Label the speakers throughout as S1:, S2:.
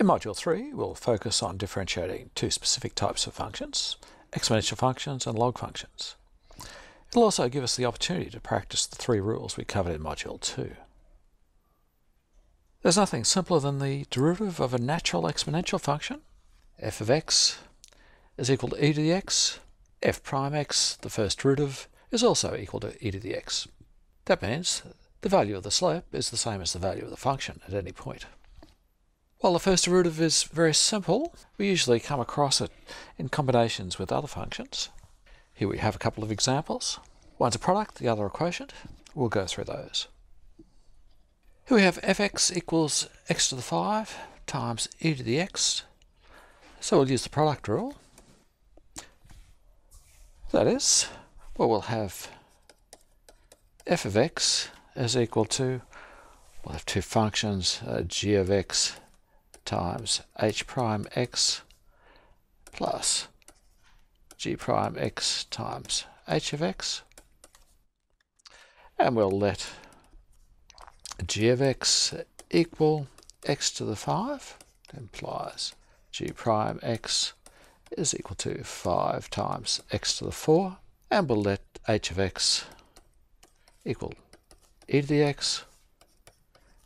S1: In Module 3, we'll focus on differentiating two specific types of functions, exponential functions and log functions. It'll also give us the opportunity to practice the three rules we covered in Module 2. There's nothing simpler than the derivative of a natural exponential function. f of x is equal to e to the x. f prime x, the first derivative, is also equal to e to the x. That means the value of the slope is the same as the value of the function at any point. While the first derivative is very simple, we usually come across it in combinations with other functions. Here we have a couple of examples. One's a product, the other a quotient. We'll go through those. Here we have fx equals x to the 5 times e to the x. So we'll use the product rule. That is, well, we'll have f of x is equal to, we'll have two functions, uh, g of x times h prime x plus g prime x times h of x. And we'll let g of x equal x to the 5. That implies g prime x is equal to 5 times x to the 4. And we'll let h of x equal e to the x.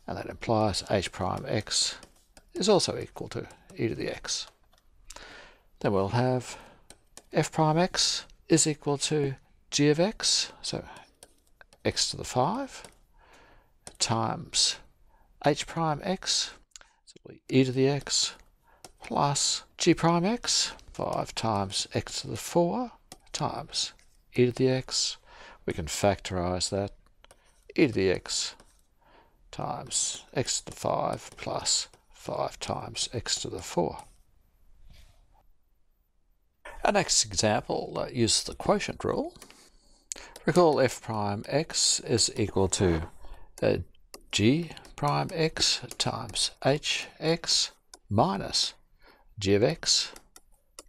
S1: And that implies h prime x is also equal to e to the x. Then we'll have f prime x is equal to g of x, so x to the 5, times h prime x, so e to the x, plus g prime x, 5 times x to the 4, times e to the x. We can factorize that, e to the x times x to the 5 plus 5 times x to the 4. Our next example uh, uses the quotient rule. Recall f prime x is equal to uh, g prime x times hx minus g of x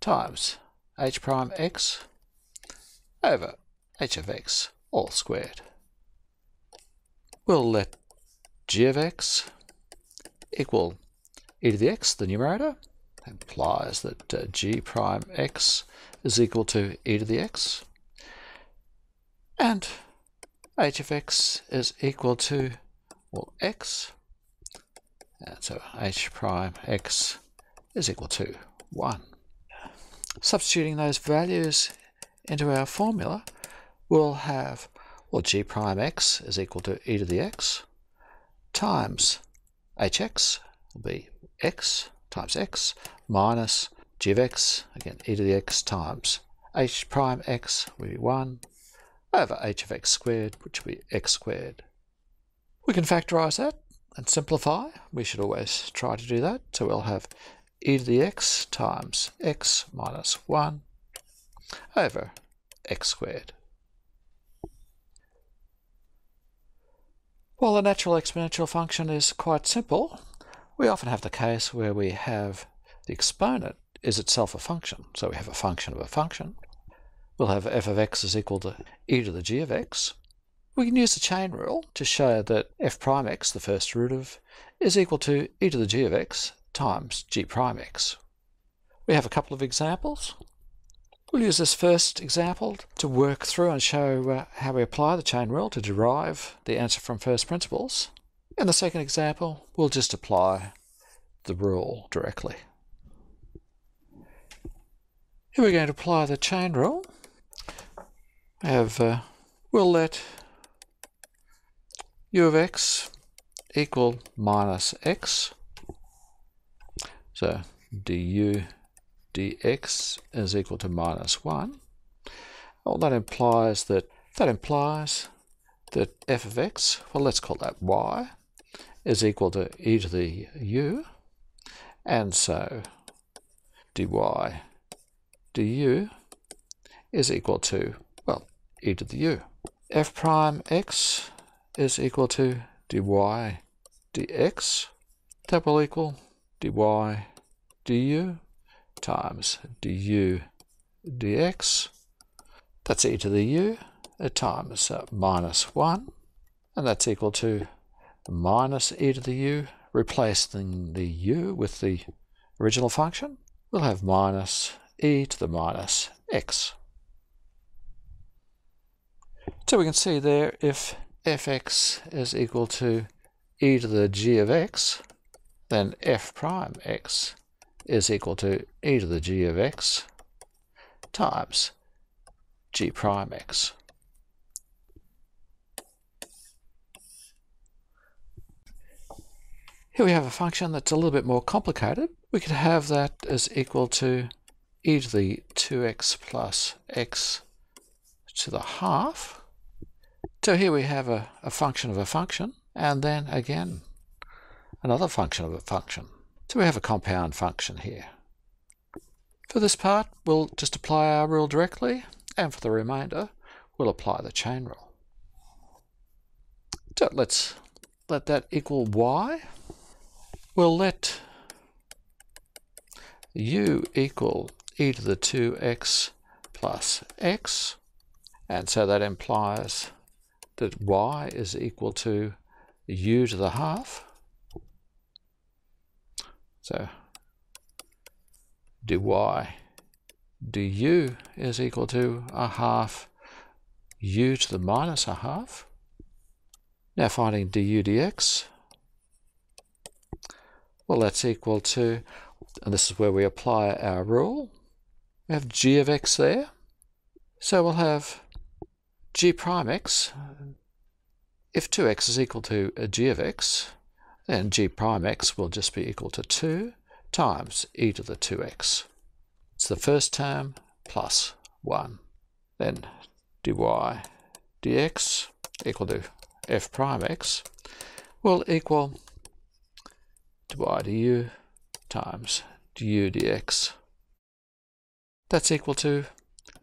S1: times h prime x over h of x all squared. We'll let g of x equal e to the x, the numerator, implies that uh, g prime x is equal to e to the x. And h of x is equal to, well, x. And so h prime x is equal to 1. Substituting those values into our formula, we'll have, well, g prime x is equal to e to the x times hx will be x times x minus g of x, again e to the x times h prime x will be 1 over h of x squared, which will be x squared. We can factorise that and simplify. We should always try to do that. So we'll have e to the x times x minus 1 over x squared. While the natural exponential function is quite simple, we often have the case where we have the exponent is itself a function. So we have a function of a function. We'll have f of x is equal to e to the g of x. We can use the chain rule to show that f prime x, the first derivative, is equal to e to the g of x times g prime x. We have a couple of examples. We'll use this first example to work through and show uh, how we apply the chain rule to derive the answer from first principles. In the second example, we'll just apply the rule directly. Here we're going to apply the chain rule. We have, uh, we'll let u of x equal minus x. So du dx is equal to minus 1. Well, that implies that that implies that f of x, well, let's call that y, is equal to e to the u, and so dy du is equal to, well, e to the u. f prime x is equal to dy dx. That will equal dy du times du dx. That's e to the u times uh, minus 1, and that's equal to minus e to the u replacing the u with the original function, we'll have minus e to the minus x. So we can see there if fx is equal to e to the g of x, then f prime x is equal to e to the g of x times g prime x. Here we have a function that's a little bit more complicated. We could have that as equal to e to the 2x plus x to the half. So here we have a, a function of a function, and then again, another function of a function. So we have a compound function here. For this part, we'll just apply our rule directly, and for the remainder, we'll apply the chain rule. So let's let that equal y. We'll let u equal e to the 2x plus x, and so that implies that y is equal to u to the half. So dy du is equal to a half u to the minus a half. Now finding du dx, well that's equal to, and this is where we apply our rule, we have g of x there, so we'll have g prime x, if 2x is equal to a g of x, then g prime x will just be equal to 2 times e to the 2x. It's the first term plus 1. Then dy dx equal to f prime x will equal dy du times du dx. That's equal to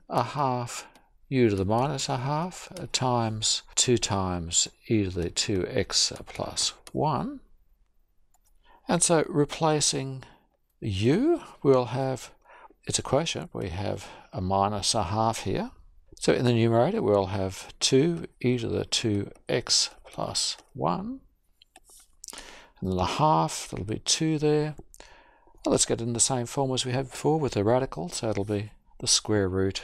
S1: a half u to the minus a half times 2 times e to the 2x plus 1. And so replacing u, we'll have, it's a quotient, we have a minus a half here. So in the numerator, we'll have 2 e to the 2x plus 1. And then the half, that'll be 2 there. Well, let's get in the same form as we had before with the radical, so it'll be the square root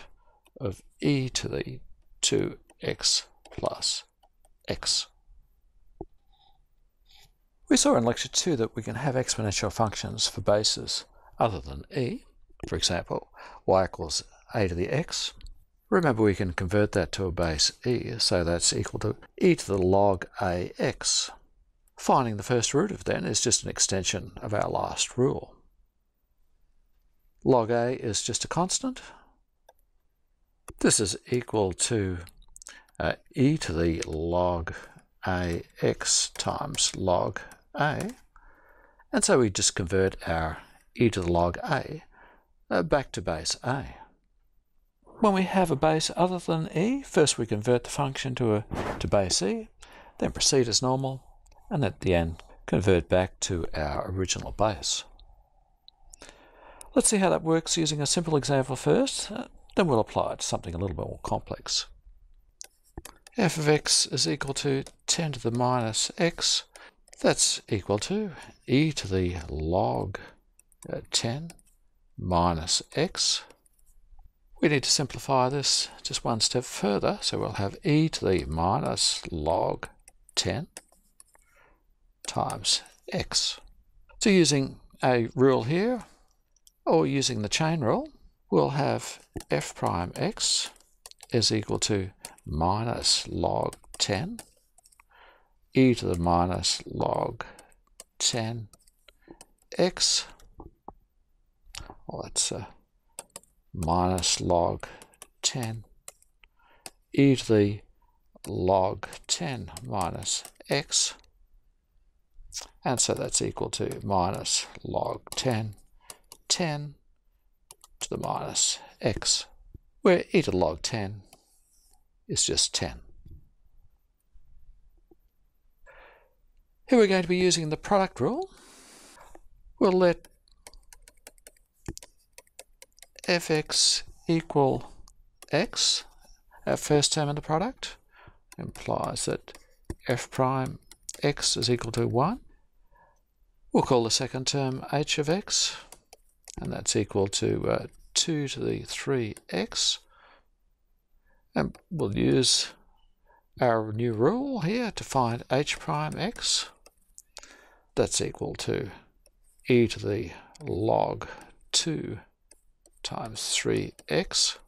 S1: of e to the 2x plus x. We saw in lecture 2 that we can have exponential functions for bases other than e. For example, y equals a to the x. Remember we can convert that to a base e, so that's equal to e to the log ax. Finding the first root of then is just an extension of our last rule. Log a is just a constant. This is equal to uh, e to the log ax times log a. And so we just convert our e to the log a uh, back to base a. When we have a base other than e, first we convert the function to, a, to base e, then proceed as normal, and at the end convert back to our original base. Let's see how that works using a simple example first, uh, then we'll apply it to something a little bit more complex. f of x is equal to 10 to the minus x that's equal to e to the log uh, 10 minus x. We need to simplify this just one step further, so we'll have e to the minus log 10 times x. So using a rule here, or using the chain rule, we'll have f prime x is equal to minus log 10 e to the minus log 10 x. Well, that's uh, minus log 10 e to the log 10 minus x. And so that's equal to minus log 10, 10 to the minus x, where e to the log 10 is just 10. Here we're going to be using the product rule. We'll let fx equal x, our first term in the product, implies that f prime x is equal to 1. We'll call the second term h of x, and that's equal to uh, 2 to the 3x. And we'll use our new rule here to find h prime x. That's equal to e to the log 2 times 3x.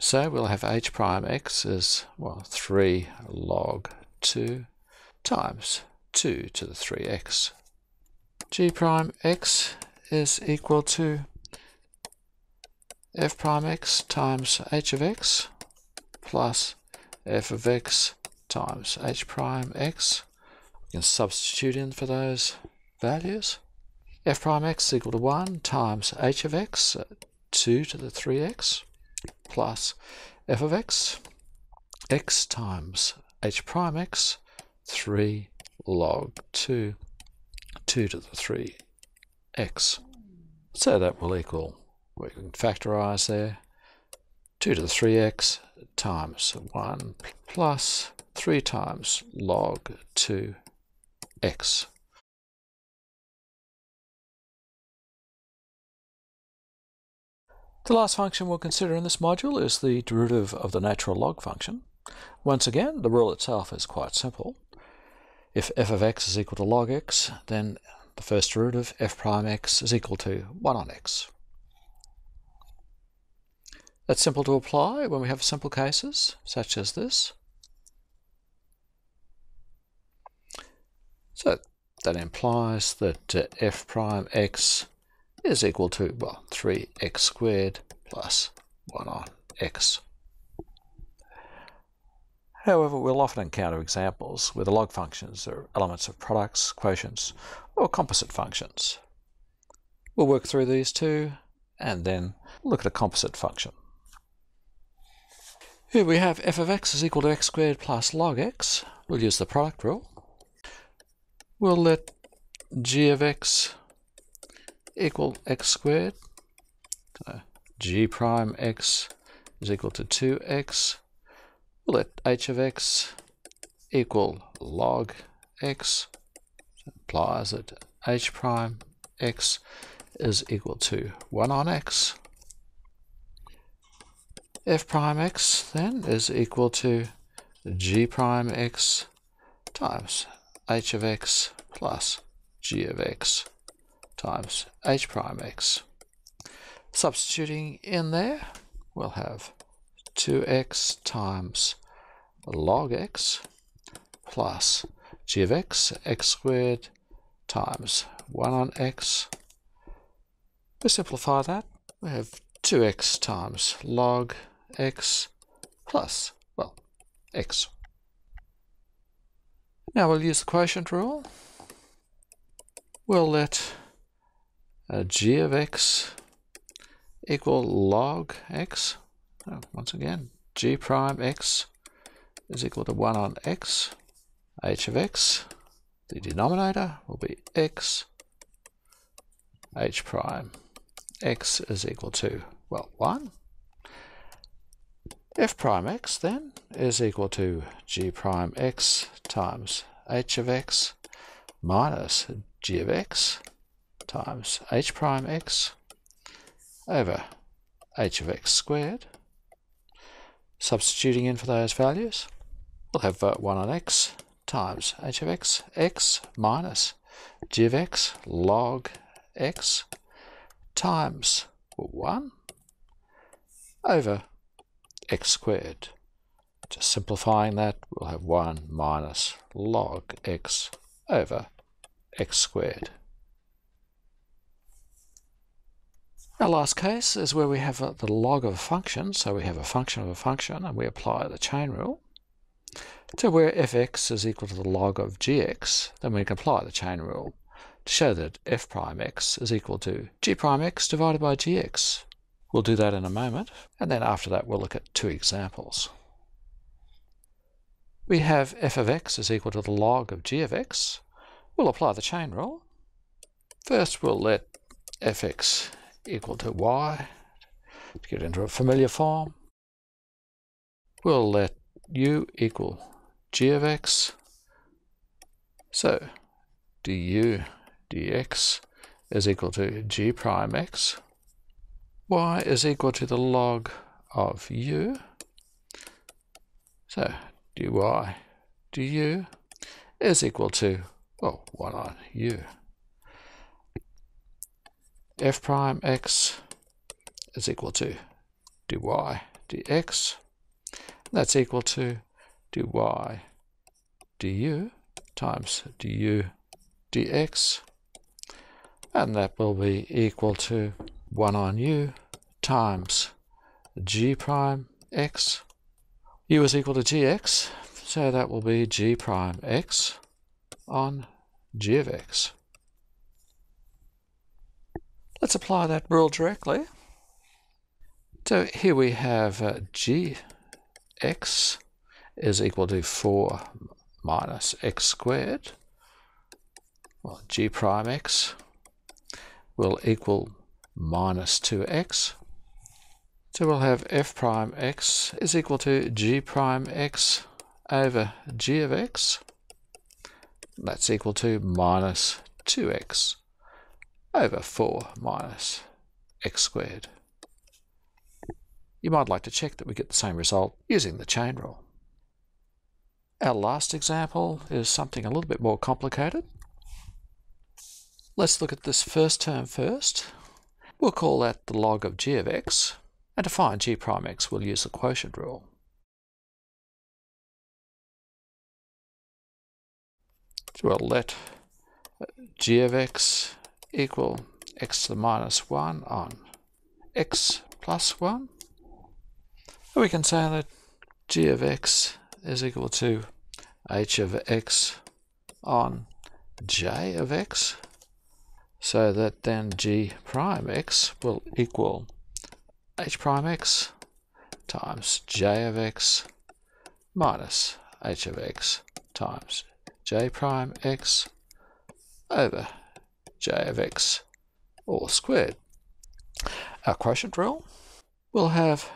S1: So we'll have h prime x is, well, 3 log 2 times 2 to the 3x. g prime x is equal to f prime x times h of x plus f of x times h prime x. We can substitute in for those values. f prime x is equal to 1 times h of x, uh, 2 to the 3x, plus f of x, x times h prime x, 3 log 2, 2 to the 3x. So that will equal, we can factorise there, 2 to the 3x times 1 plus 3 times log 2x. The last function we'll consider in this module is the derivative of the natural log function. Once again, the rule itself is quite simple. If f of x is equal to log x, then the first derivative, f prime x, is equal to 1 on x. That's simple to apply when we have simple cases, such as this. So that implies that uh, f prime x is equal to, well, 3x squared plus 1 on x. However, we'll often encounter examples where the log functions are elements of products, quotients, or composite functions. We'll work through these two and then look at a composite function. Here we have f of x is equal to x squared plus log x. We'll use the product rule. We'll let g of x equal x squared. So g prime x is equal to 2x We'll let h of x equal log x. Implies that h prime x is equal to 1 on x. f prime x then is equal to g prime x times h of x plus g of x times h prime x. Substituting in there, we'll have 2x times log x plus g of x, x squared times 1 on x. We simplify that. We have 2x times log x plus, well, x. Now we'll use the quotient rule. We'll let g of x equal log x Oh, once again, g prime x is equal to 1 on x. h of x, the denominator will be x. h prime x is equal to, well, 1. f prime x then is equal to g prime x times h of x minus g of x times h prime x over h of x squared Substituting in for those values, we'll have uh, 1 on x times h of x, x minus g of x log x times 1 over x squared. Just simplifying that, we'll have 1 minus log x over x squared. Our last case is where we have a, the log of a function, so we have a function of a function and we apply the chain rule. to where fx is equal to the log of gx, then we can apply the chain rule to show that f prime x is equal to g prime x divided by gx. We'll do that in a moment, and then after that we'll look at two examples. We have f of x is equal to the log of g of x. We'll apply the chain rule. First we'll let fx equal to y to get into a familiar form. We'll let u equal g of x. So du dx is equal to g prime x. y is equal to the log of u. So dy du is equal to, well, 1 on u. f prime x is equal to dy dx. That's equal to dy du times du dx. And that will be equal to 1 on u times g prime x. u is equal to gx, so that will be g prime x on g of x. Let's apply that rule directly. So here we have uh, g x is equal to 4 minus x squared. Well, g prime x will equal minus 2x. So we'll have f prime x is equal to g prime x over g of x. That's equal to minus 2x over 4 minus x squared. You might like to check that we get the same result using the chain rule. Our last example is something a little bit more complicated. Let's look at this first term first. We'll call that the log of g of x, and to find g prime x we'll use the quotient rule. So we'll let g of x equal x to the minus 1 on x plus 1 we can say that g of x is equal to h of x on j of x. So that then g prime x will equal h prime x times j of x minus h of x times j prime x over j of x all squared. Our quotient rule will have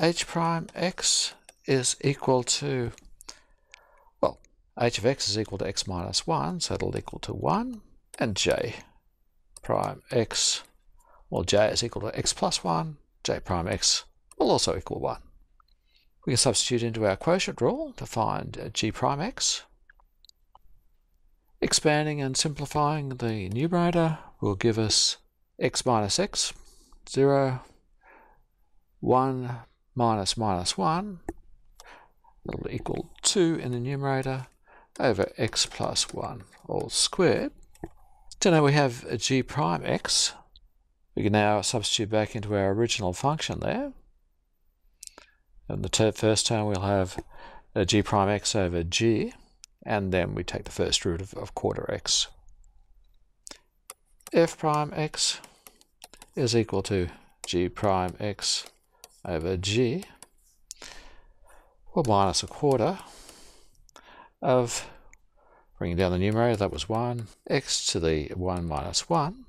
S1: h prime x is equal to, well, h of x is equal to x minus 1, so it'll equal to 1, and j prime x, well, j is equal to x plus 1, j prime x will also equal 1. We can substitute into our quotient rule to find g prime x. Expanding and simplifying the numerator will give us x minus x, 0, 1 minus minus 1 will equal 2 in the numerator over x plus 1 all squared. So now we have a g prime x. We can now substitute back into our original function there. In the first term we'll have a g prime x over g, and then we take the first root of, of quarter x. f prime x is equal to g prime x over g, well, minus a quarter of, bringing down the numerator, that was 1, x to the 1 minus 1,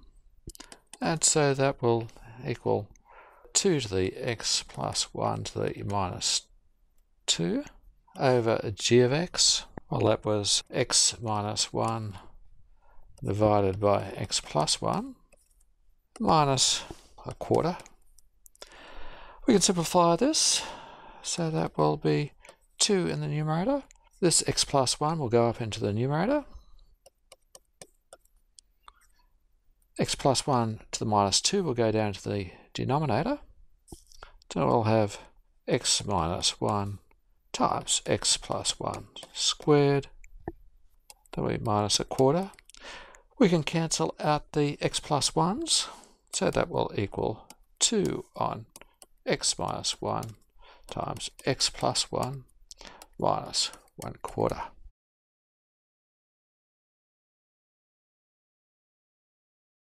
S1: and so that will equal 2 to the x plus 1 to the minus 2 over g of x. Well, that was x minus 1 divided by x plus 1 minus a quarter we can simplify this, so that will be 2 in the numerator. This x plus 1 will go up into the numerator. x plus 1 to the minus 2 will go down to the denominator. So we'll have x minus 1 times x plus 1 squared. Be minus a quarter. We can cancel out the x plus 1s, so that will equal 2 on x minus 1 times x plus 1 minus 1 quarter.